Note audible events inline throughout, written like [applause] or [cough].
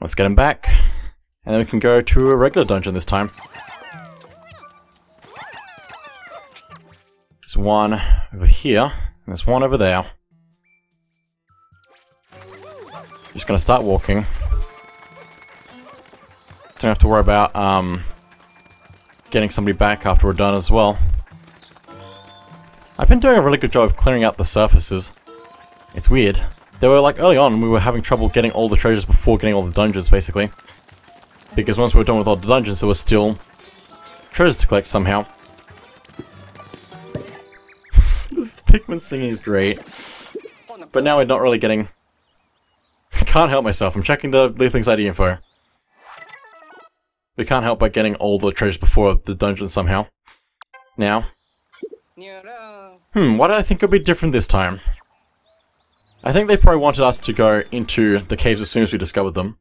Let's get him back. And then we can go to a regular dungeon this time. There's one over here, and there's one over there. Just gonna start walking. Don't have to worry about um, getting somebody back after we're done as well. I've been doing a really good job of clearing out the surfaces. It's weird. They were like early on we were having trouble getting all the treasures before getting all the dungeons basically. Because once we were done with all the dungeons there was still treasures to collect somehow. [laughs] this Pikmin singing is great. But now we're not really getting... [laughs] can't help myself, I'm checking the Leafling's ID info. We can't help but getting all the treasures before the dungeon somehow. Now. Hmm, what did I think would be different this time? I think they probably wanted us to go into the caves as soon as we discovered them.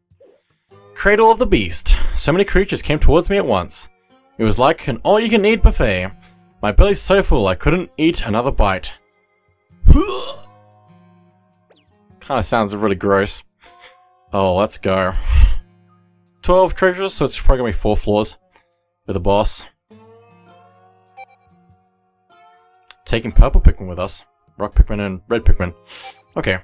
Cradle of the Beast. So many creatures came towards me at once. It was like an all-you-can-eat buffet. My belly's so full I couldn't eat another bite. [sighs] Kinda sounds really gross. Oh, let's go. 12 treasures, so it's probably gonna be 4 floors with a boss. Taking purple Pikmin with us. Rock Pikmin and red Pikmin. Okay.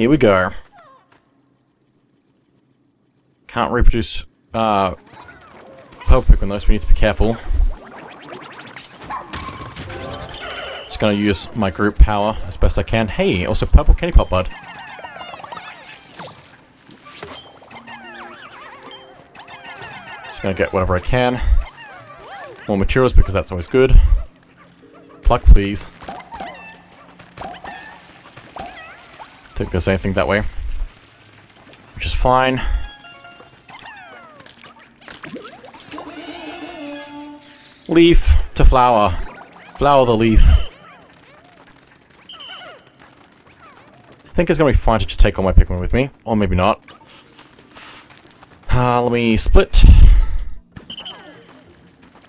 Here we go. Can't reproduce uh, purple Pikmin though, so we need to be careful. Gonna use my group power as best I can. Hey, also purple candy pop bud. Just gonna get whatever I can. More materials because that's always good. Pluck, please. Don't go anything that way. Which is fine. Leaf to flower. Flower the leaf. Think it's gonna be fine to just take all my Pikmin with me. Or maybe not. Uh, let me split.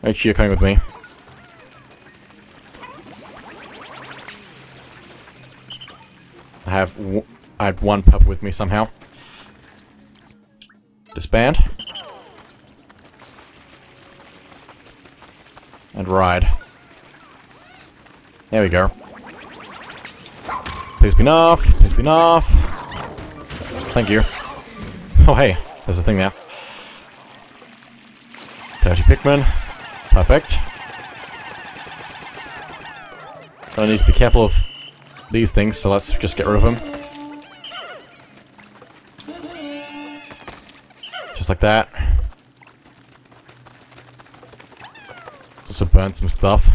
Make sure you're coming with me. I have I had one pup with me somehow. Disband. And ride. There we go. Please be enough. Please be enough. Thank you. Oh hey, there's a thing there. 30 Pikmin. Perfect. I need to be careful of these things, so let's just get rid of them. Just like that. Also burn some stuff.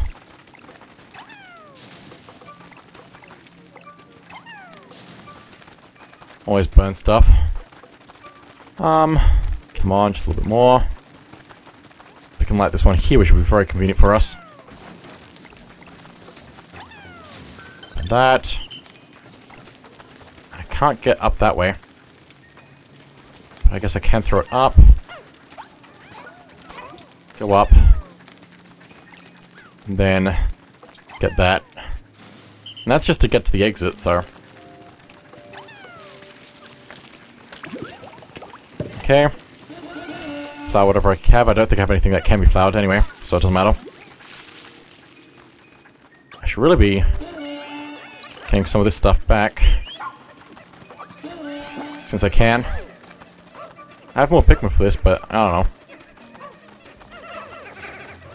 Always burn stuff. Um, come on, just a little bit more. We can light this one here, which will be very convenient for us. And that. I can't get up that way. But I guess I can throw it up. Go up. And then get that. And that's just to get to the exit, so... Okay. Flower whatever I have. I don't think I have anything that can be flowered anyway, so it doesn't matter. I should really be getting some of this stuff back. Since I can. I have more Pikmin for this, but I don't know.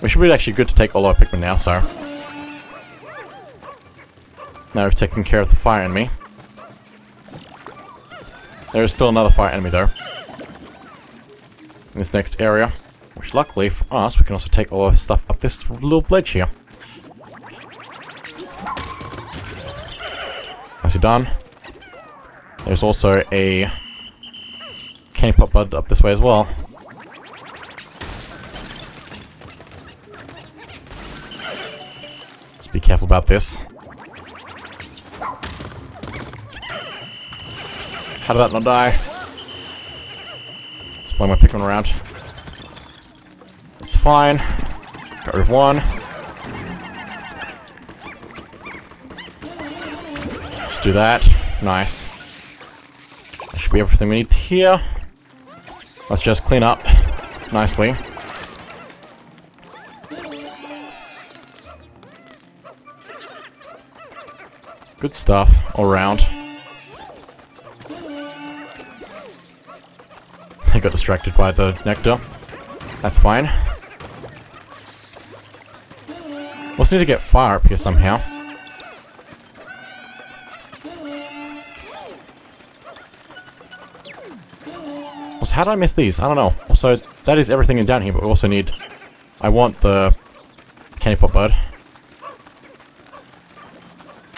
We should be actually good to take all our Pikmin now, so... Now we've taken care of the fire enemy. There is still another fire enemy though this next area. Which luckily for us, we can also take all our stuff up this little ledge here. Nicely done. There's also a candy pop bud up this way as well. Just be careful about this. How did that not die? Blowing my Pikmin around. It's fine. Got rid of one. Let's do that. Nice. That should be everything we need here. Let's just clean up nicely. Good stuff all around. Got distracted by the nectar. That's fine. We also need to get fire up here somehow. Also, how did I miss these? I don't know. Also, that is everything in down here, but we also need... I want the candy pop bud.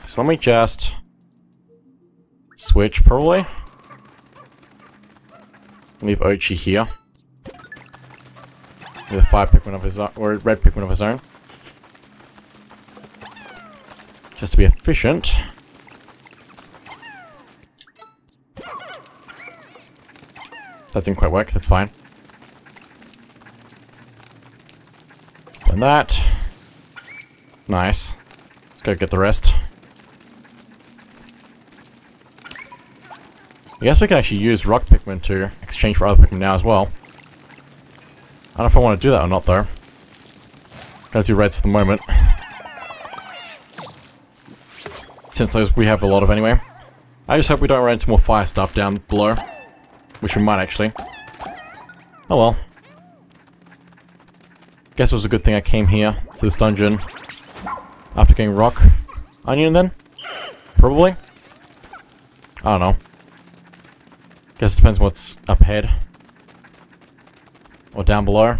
So let me just switch, probably. Leave Oatchi here. With a fire Pikmin of his own, or a red Pikmin of his own. Just to be efficient. That didn't quite work, that's fine. And that. Nice. Let's go get the rest. I guess we can actually use rock Pikmin to exchange for other Pikmin now as well. I don't know if I want to do that or not though. Gonna do reds for the moment. Since those we have a lot of anyway. I just hope we don't run into more fire stuff down below. Which we might actually. Oh well. Guess it was a good thing I came here to this dungeon after getting rock onion then? Probably? I don't know. Guess it depends what's up ahead. Or down below.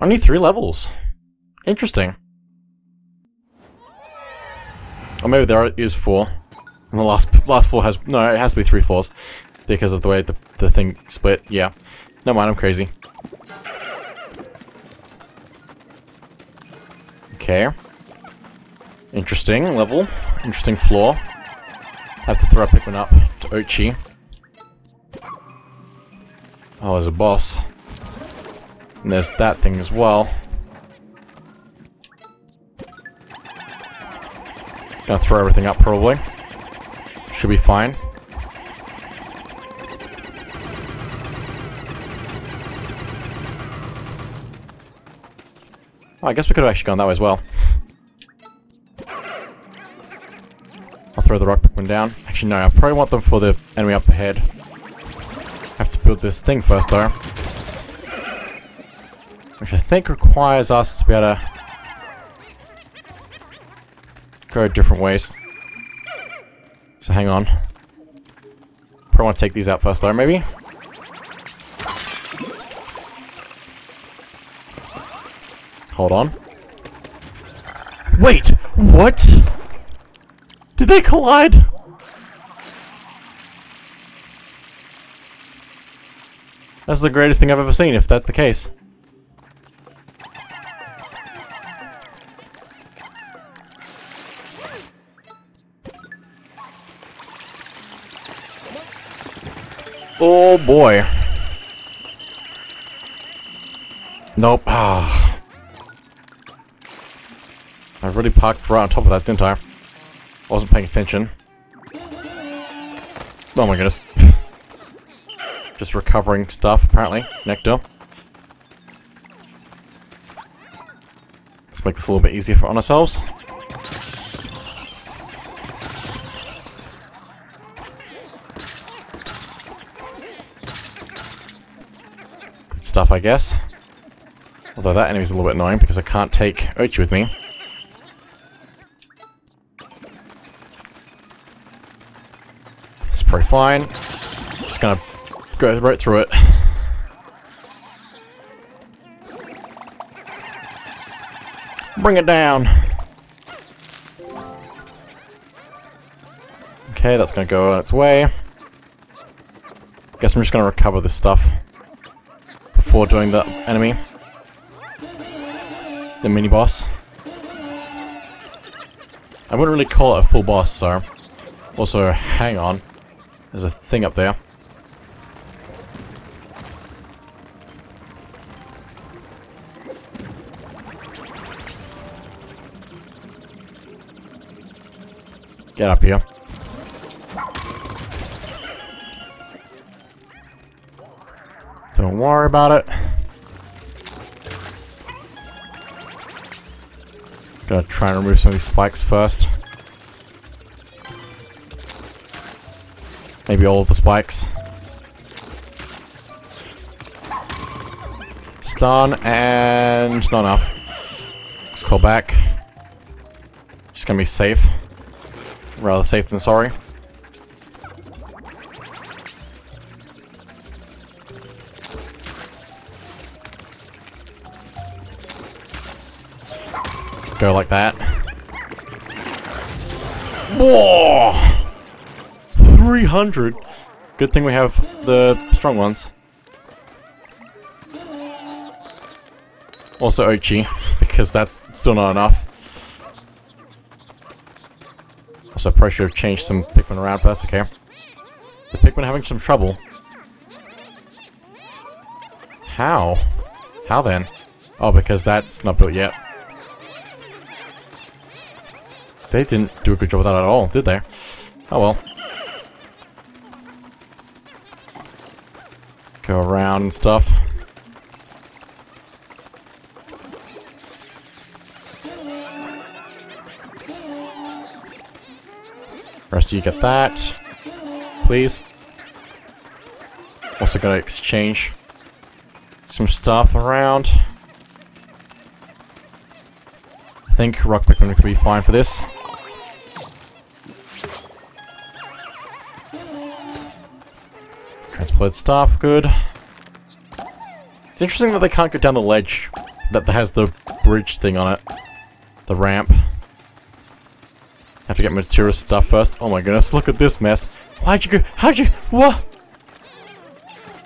Only three levels. Interesting. Or maybe there is four. And the last last floor has... No, it has to be three floors. Because of the way the, the thing split. Yeah. No mind, I'm crazy. Okay. Interesting level. Interesting floor. Have to throw a Pikmin up to Oatchi. Oh, there's a boss. And there's that thing as well. Gonna throw everything up probably. Should be fine. Oh, I guess we could have actually gone that way as well. Throw the rock Pikmin down. Actually, no, I probably want them for the enemy up ahead. Have to build this thing first, though. Which I think requires us to be able to go different ways. So hang on. Probably want to take these out first, though, maybe? Hold on. Wait! What? They collide? That's the greatest thing I've ever seen, if that's the case. Oh boy. Nope. [sighs] I really parked right on top of that, didn't I? Wasn't paying attention. Oh my goodness. [laughs] Just recovering stuff, apparently. Nectar. Let's make this a little bit easier for on ourselves. Good stuff, I guess. Although that enemy's a little bit annoying because I can't take Oatchi with me. Fine. Just gonna go right through it. Bring it down. Okay, that's gonna go on its way. Guess I'm just gonna recover this stuff before doing the enemy. The mini boss. I wouldn't really call it a full boss, so Also, hang on. There's a thing up there. Get up here. Don't worry about it. Gotta try and remove some of these spikes first. Maybe all of the spikes. Stun and not enough. Let's call back. Just gonna be safe. Rather safe than sorry. Go like that. Whoa! 300! Good thing we have the strong ones. Also Oatchi, [laughs] because that's still not enough. Also, probably should have changed some Pikmin around, but that's okay. The Pikmin having some trouble. How? How then? Oh, because that's not built yet. They didn't do a good job of that at all, did they? Oh well. Go around and stuff. Rest of you get that. Please. Also gotta exchange some stuff around. I think Rock Pikmin could be fine for this. Transport stuff, good. It's interesting that they can't go down the ledge that has the bridge thing on it. The ramp. Have to get material stuff first. Oh my goodness, look at this mess. Why'd you go- how'd you- what?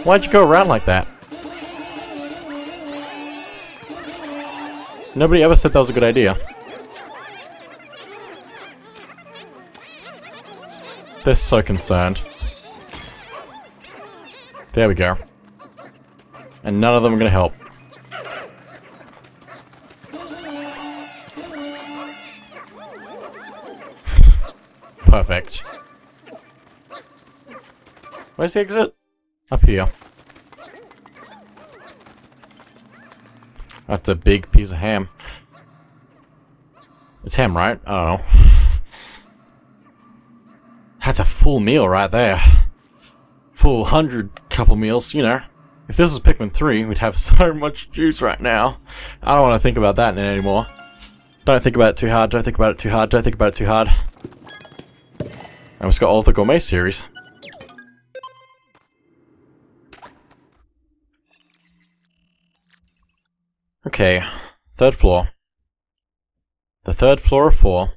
Why'd you go around like that? Nobody ever said that was a good idea. They're so concerned. There we go. And none of them are gonna help. [laughs] Perfect. Where's the exit? Up here. That's a big piece of ham. It's ham, right? I don't know. That's a full meal right there. Full hundred couple meals, you know. If this was Pikmin 3, we'd have [laughs] so much juice right now. I don't want to think about that anymore. Don't think about it too hard, don't think about it too hard, don't think about it too hard. And we've got all of the Gourmet series. Okay, third floor. The third floor of four.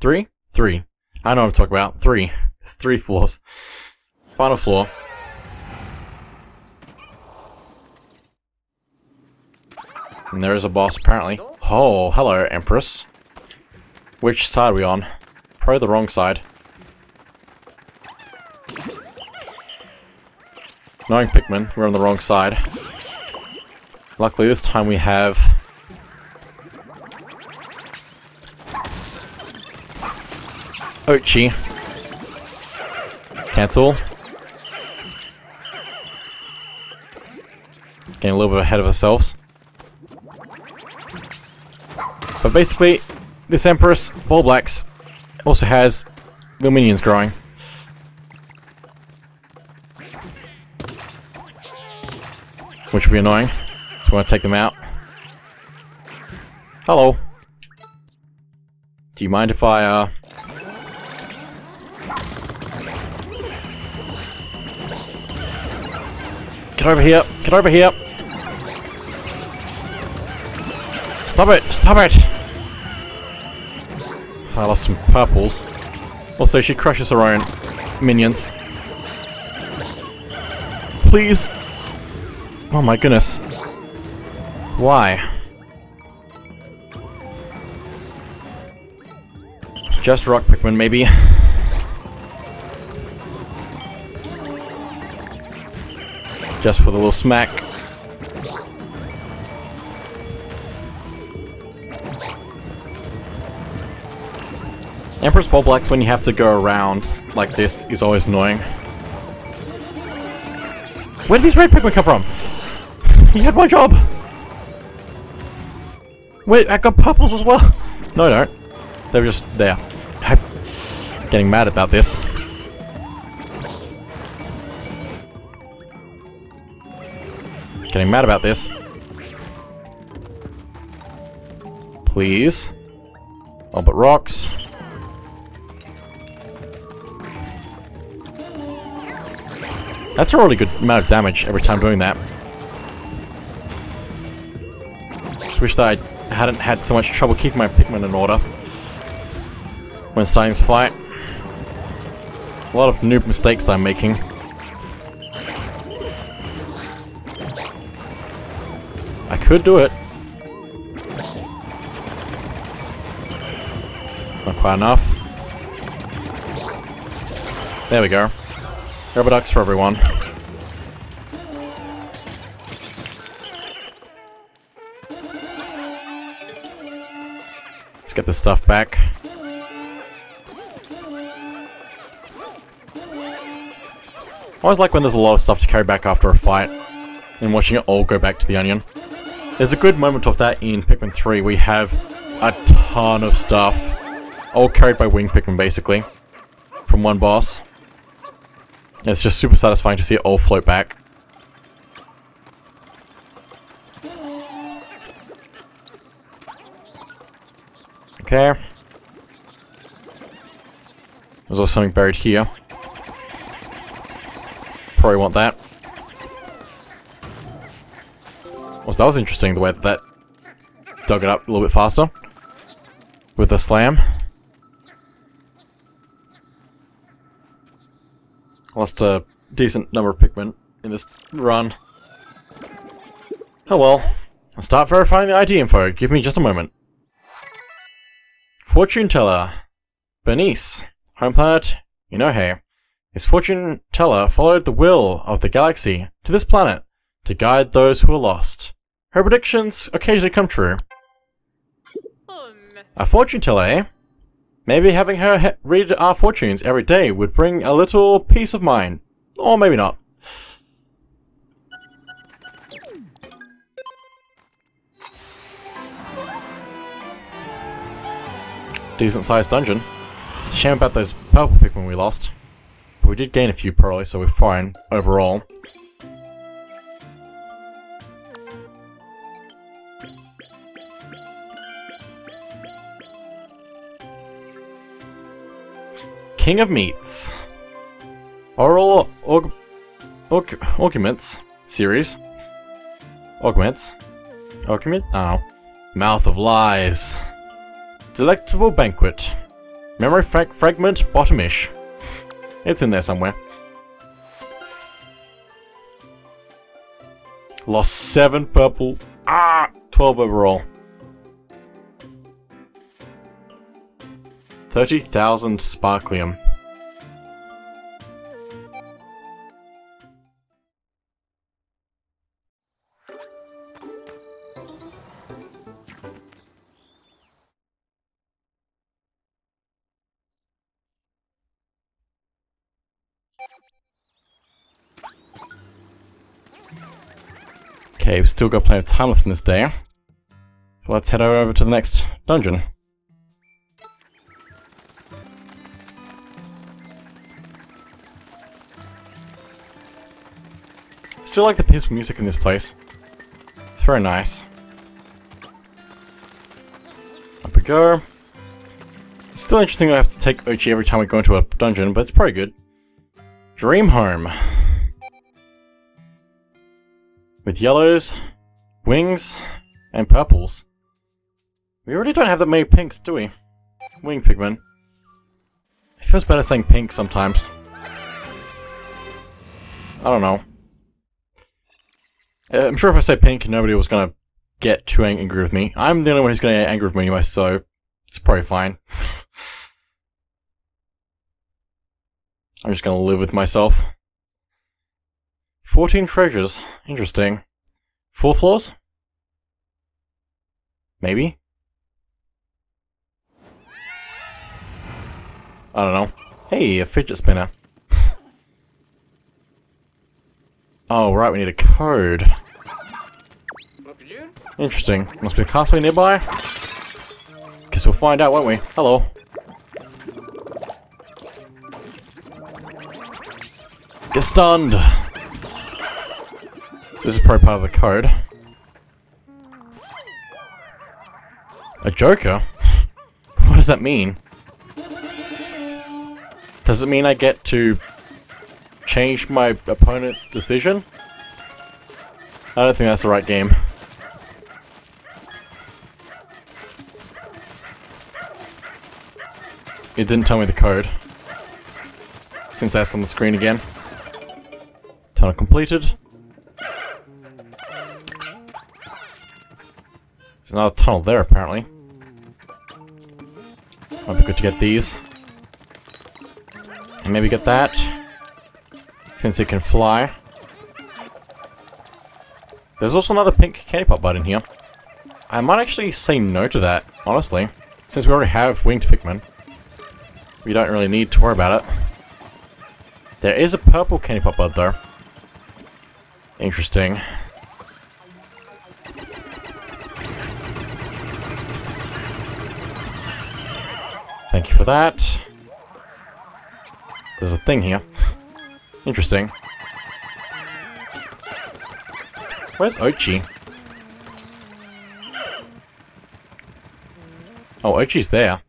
Three? Three. I know what I'm talking about. Three. It's three floors. Final floor. And there is a boss, apparently. Oh, hello, Empress. Which side are we on? Probably the wrong side. Knowing Pikmin, we're on the wrong side. Luckily this time we have... Oatchi. Cancel. Getting a little bit ahead of ourselves. But basically, this Empress, Bulblax, also has little minions growing. Which would be annoying. So we want to take them out. Hello. Do you mind if I, uh... Get over here! Get over here! Stop it! Stop it! I lost some purples. Also, she crushes her own minions. Please! Oh my goodness. Why? Just rock Pikmin, maybe. Just for the little smack. Empress Bulblax when you have to go around like this is always annoying. Where did these red Pikmin come from? [laughs] He had my job! Wait, I got purples as well? [laughs] No, don't. They were just there. I'm getting mad about this. Getting mad about this. Please. All but rocks. That's a really good amount of damage every time doing that. Just wish that I hadn't had so much trouble keeping my Pikmin in order when starting this fight. A lot of noob mistakes I'm making. I could do it. Not quite enough. There we go. Rubber ducks for everyone. Let's get this stuff back. I always like when there's a lot of stuff to carry back after a fight, and watching it all go back to the onion. There's a good moment of that in Pikmin 3. We have a ton of stuff, all carried by Wing Pikmin basically, from one boss. It's just super satisfying to see it all float back. Okay. There's also something buried here. Probably want that. Well, that was interesting, the way that, that dug it up a little bit faster. With a slam. Lost a decent number of Pikmin in this run. Oh well. I'll start verifying the ID info. Give me just a moment. Fortune Teller. Bernice. Home planet, Inoue. His fortune teller followed the will of the galaxy to this planet to guide those who are lost. Her predictions occasionally come true. A fortune teller, eh? Maybe having her read our fortunes every day would bring a little peace of mind. Or maybe not. Decent sized dungeon. It's a shame about those purple Pikmin we lost. But we did gain a few pearly, so we're fine overall. King of Meats. Oral aug aug Augments series. Augments. Augment? Oh. Mouth of Lies. Delectable Banquet. Memory frag Fragment Bottomish. It's in there somewhere. Lost 7 purple. Ah! 12 overall. 30,000 sparklium. Okay, we've still got plenty of time left in this day. So let's head over to the next dungeon. Still like the peaceful music in this place. It's very nice. Up we go. It's still interesting I have to take Oatchi every time we go into a dungeon, but it's pretty good. Dream Home. With yellows, wings, and purples. We already don't have that many pinks, do we? Wing Pikmin. It feels better saying pink sometimes. I don't know. Uh, I'm sure if I say pink, nobody was gonna get too angry with me. I'm the only one who's gonna get angry with me anyway, so it's probably fine. [laughs] I'm just gonna live with myself. 14 treasures. Interesting. Four floors? Maybe? I don't know. Hey, a fidget spinner. Oh, right, we need a code. Interesting. Must be a castaway nearby. Guess we'll find out, won't we? Hello. Get stunned! This is probably part of the code. A joker? [laughs] what does that mean? Does it mean I get to change my opponent's decision? I don't think that's the right game. It didn't tell me the code. Since that's on the screen again. Tunnel completed. There's another tunnel there, apparently. Might be good to get these. And maybe get that. Since it can fly. There's also another pink candy pop button here. I might actually say no to that, honestly. Since we already have winged Pikmin. We don't really need to worry about it. There is a purple candy pop bud though. Interesting. Thank you for that. There's a thing here. Interesting. Where's Oatchi? Oh, Oatchi's there.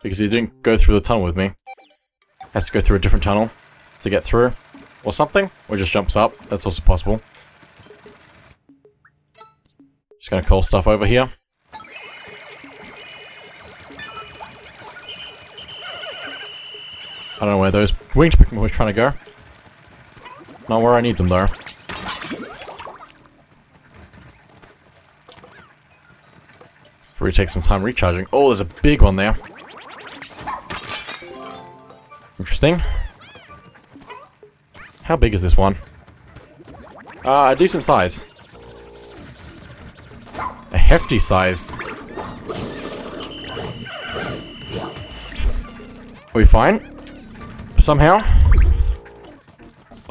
Because he didn't go through the tunnel with me. Has to go through a different tunnel to get through. Or something. Or just jumps up. That's also possible. Just gonna call stuff over here. I don't know where those wings were trying to go. Not where I need them though. We take some time recharging. Oh, there's a big one there. Interesting. How big is this one? Uh, a decent size. A hefty size. Are we fine? Somehow?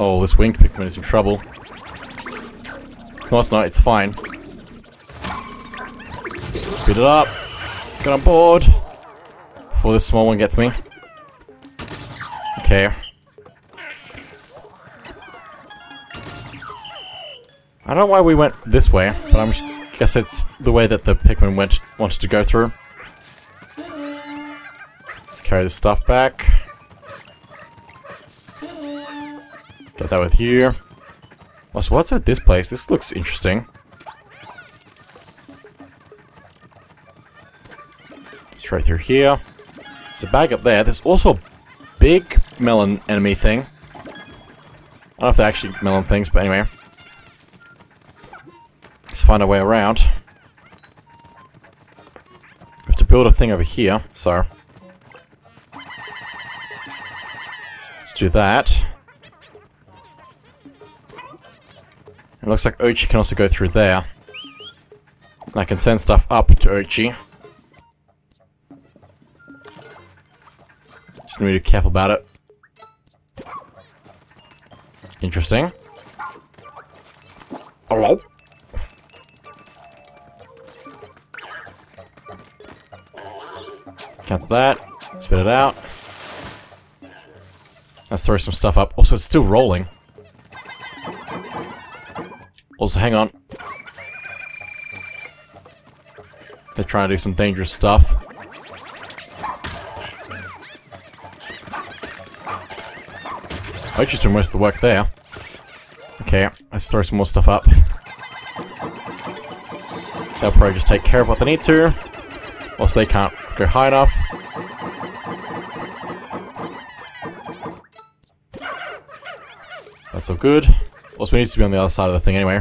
Oh, this winged Pikmin is in trouble. No, it's not. It's fine. Beat it up. Get on board. Before this small one gets me. Okay. I don't know why we went this way, but I'm guess it's the way that the Pikmin went wanted to go through. Let's carry this stuff back. That with here. Also, what's with this place? This looks interesting. Straight through here. There's a bag up there. There's also a big melon enemy thing. I don't know if they're actually melon things, but anyway. Let's find our way around. We have to build a thing over here, so... Let's do that. It looks like Oatchi can also go through there. I can send stuff up to Oatchi. Just need to be careful about it. Interesting. Hello? Cancel that. Spit it out. Let's throw some stuff up. Also, it's still rolling. Also, hang on. They're trying to do some dangerous stuff. Oh, I just doing most of the work there. Okay, let's throw some more stuff up. They'll probably just take care of what they need to. Also, they can't go high enough. That's all good. Also, we need to be on the other side of the thing anyway.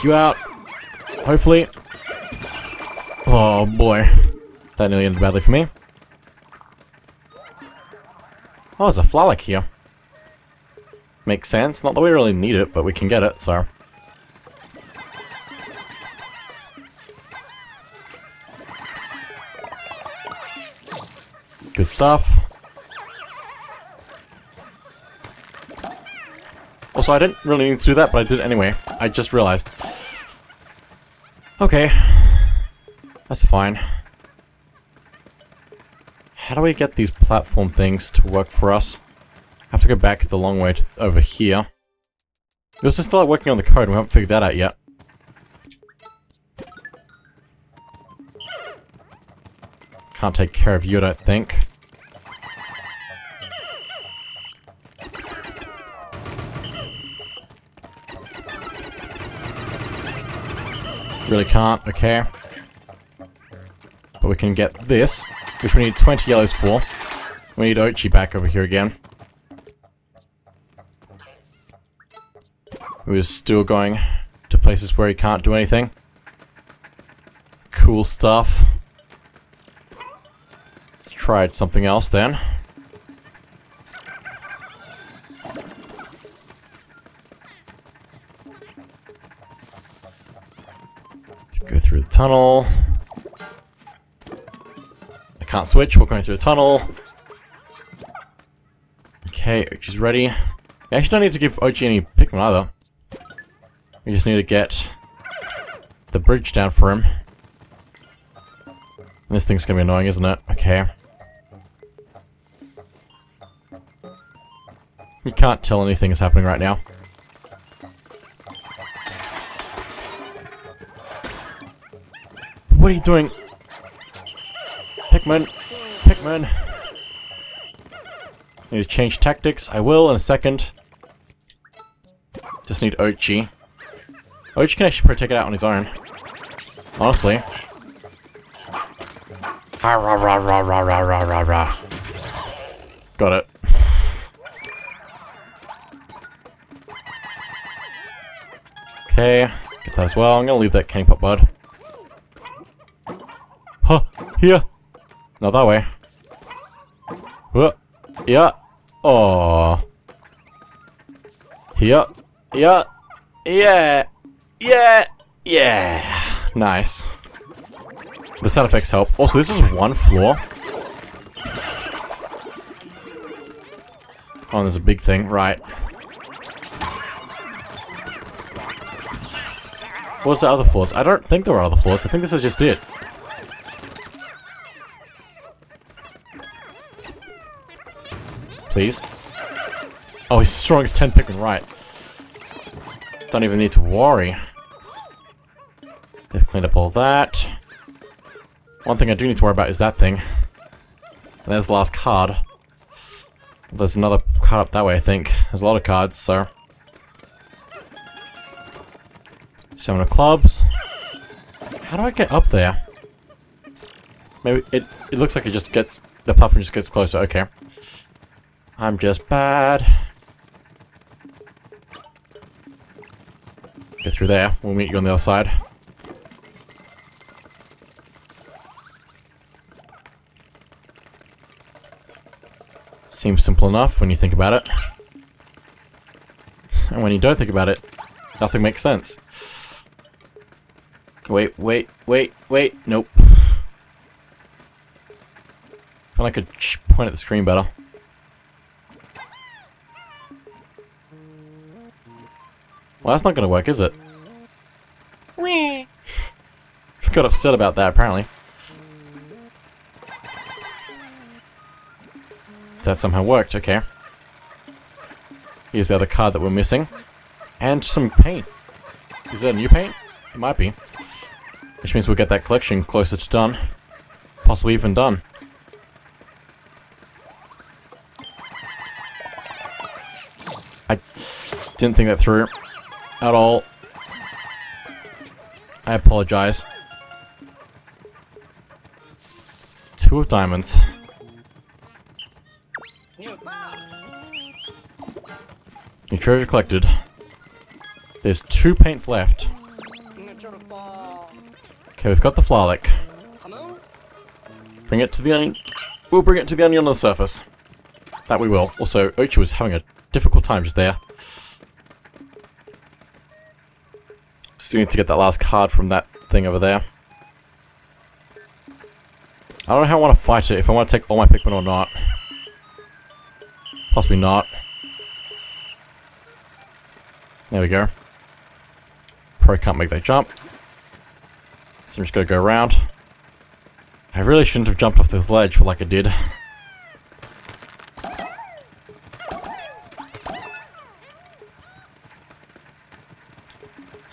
Take you out. Hopefully. Oh boy. That nearly ended badly for me. Oh, there's a Flarlic here. makes sense. Not that we really need it, but we can get it, so... Good stuff. Also, I didn't really need to do that, but I did anyway. I just realized. Okay. That's fine. How do we get these platform things to work for us? I have to go back the long way over here. We also still working on the code, we haven't figured that out yet. Can't take care of you, I don't think. Really can't, okay. But we can get this, which we need 20 yellows for. We need Oatchi back over here again. We're still going to places where he can't do anything. Cool stuff. Let's try something else then. Tunnel. I can't switch, we're going through the tunnel. Okay, Oatchi's ready. We actually don't need to give Oatchi any Pikmin either. We just need to get the bridge down for him. This thing's gonna be annoying, isn't it? Okay. You can't tell anything is happening right now. What are you doing? Pikmin! Pikmin! Need to change tactics. I will in a second. Just need Oatchi. Oatchi can actually take it out on his own. Honestly. Rah, rah, rah, rah, rah, rah, rah, rah. Got it. [laughs] Okay, get that as well. I'm gonna leave that cane pop bud. Huh, here. Not that way. Huh. Yeah. Oh. Here. Yeah. Yeah. Yeah. Yeah. Nice. The sound effects help. Also, this is one floor. Oh, there's a big thing. Right. What was the other floors? I don't think there were other floors. I think this is just it. Please. Oh, he's the strongest 10 Pikmin, right. Don't even need to worry. They've cleaned up all that. One thing I do need to worry about is that thing. And there's the last card. There's another card up that way, I think. There's a lot of cards, so... Seven of clubs. How do I get up there? Maybe it, it looks like it just gets... The platform just gets closer, okay. I'm just bad. Get through there. We'll meet you on the other side. Seems simple enough when you think about it. [laughs] And when you don't think about it, nothing makes sense. Wait, wait, wait, wait, nope. I [sighs] feel like I could point at the screen better. Well, that's not gonna work, is it? Whee! [laughs] Got upset about that, apparently. That somehow worked, okay. Here's the other card that we're missing. And some paint. Is that a new paint? It might be. Which means we'll get that collection closer to done. Possibly even done. I didn't think that through at all. I apologize. Two of diamonds. Your treasure collected. There's two paints left. Okay, we've got the Flarlic. Bring it to the onion. We'll bring it to the onion on the surface. That we will. Also, Oatchi was having a difficult time just there. Still need to get that last card from that thing over there. I don't know how I want to fight it, if I want to take all my Pikmin or not. Possibly not. There we go. Probably can't make that jump. So I'm just gonna go around. I really shouldn't have jumped off this ledge like I did. [laughs]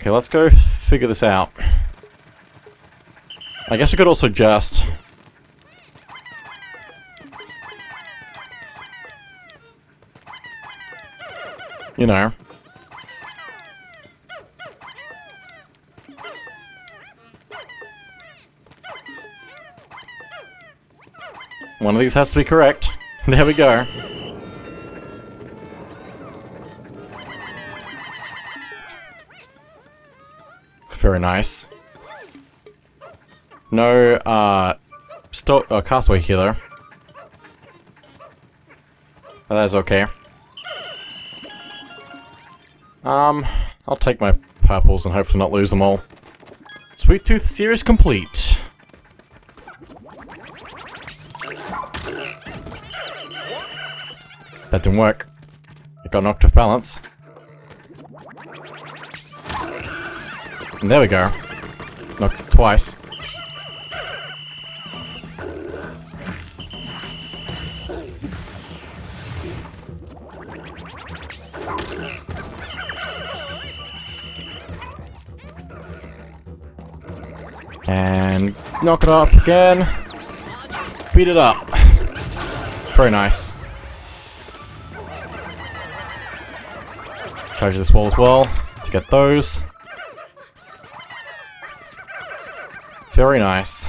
Okay, let's go figure this out. I guess we could also just... You know. One of these has to be correct. [laughs] There we go. Very nice. No, uh, sto uh, castaway healer. That's okay. Um, I'll take my purples and hopefully not lose them all. Sweet Tooth series complete. That didn't work. It got knocked off balance. There we go. Knocked twice. And knock it up again. Beat it up. [laughs] Very nice. Charge this wall as well to get those. Very nice.